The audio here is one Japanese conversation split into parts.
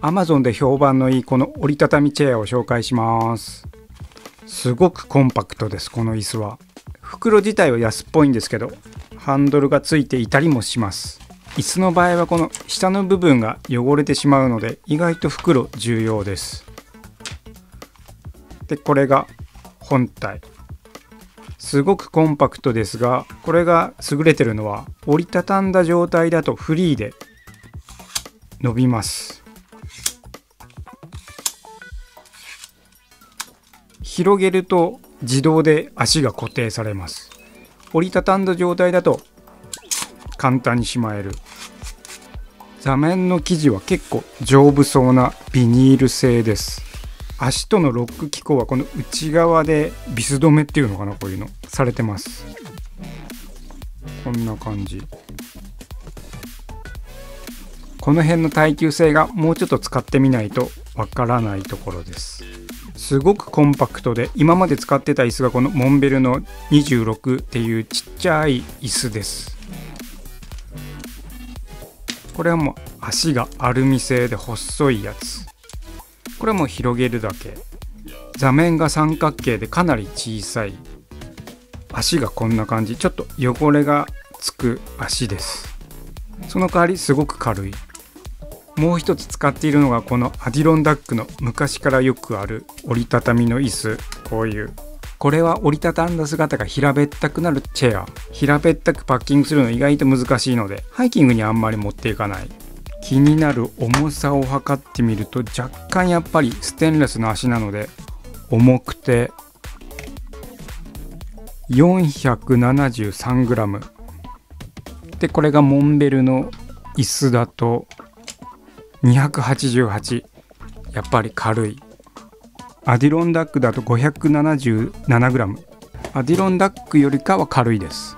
Amazon で評判のいいこの折りたたみチェアを紹介します。すごくコンパクトですこの椅子は。袋自体は安っぽいんですけどハンドルがついていたりもします。椅子の場合はこの下の部分が汚れてしまうので意外と袋重要です。でこれが本体。すごくコンパクトですがこれが優れてるのは折りたたんだ状態だとフリーで伸びます。広げると自動で足が固定されます。折りたたんだ状態だと簡単にしまえる。座面の生地は結構丈夫そうなビニール製です。足とのロック機構はこの内側でビス止めっていうのかなこういうの。されてます。こんな感じ。この辺の耐久性がもうちょっと使ってみないと。わからないところです。すごくコンパクトで今まで使ってた椅子がこのモンベルの26っていうちっちゃい椅子です。これはもう足がアルミ製で細いやつ。これはもう広げるだけ。座面が三角形でかなり小さい。足がこんな感じ。ちょっと汚れがつく足です。その代わりすごく軽い。もう一つ使っているのがこのアディロンダックの昔からよくある折りたたみの椅子。こういう。これは折りたたんだ姿が平べったくなるチェア。平べったくパッキングするの意外と難しいのでハイキングにあんまり持っていかない。気になる重さを測ってみると若干やっぱりステンレスの足なので重くて 473g でこれがモンベルの椅子だと288やっぱり軽い。アディロンダックだと 577g アディロンダックよりかは軽いです。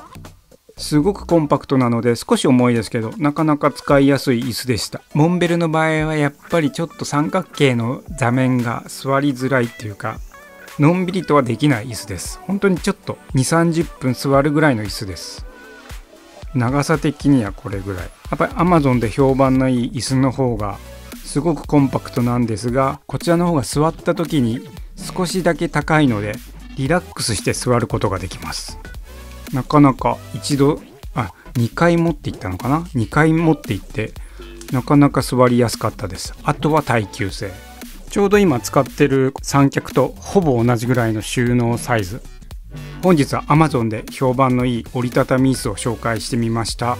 すごくコンパクトなので少し重いですけどなかなか使いやすい椅子でした。モンベルの場合はやっぱりちょっと三角形の座面が座りづらいっていうかのんびりとはできない椅子です。本当にちょっと2 3 0分座るぐらいの椅子です。長さ的にはこれぐらい。やっぱり Amazon で評判のいい椅子の方がすごくコンパクトなんですがこちらの方が座った時に少しだけ高いのでリラックスして座ることができます。なかなか一度あ2回持っていったのかな？2回持っていってなかなか座りやすかったです。あとは耐久性。ちょうど今使ってる三脚とほぼ同じぐらいの収納サイズ。本日は Amazon で評判のいい折りたたみ椅子を紹介してみました。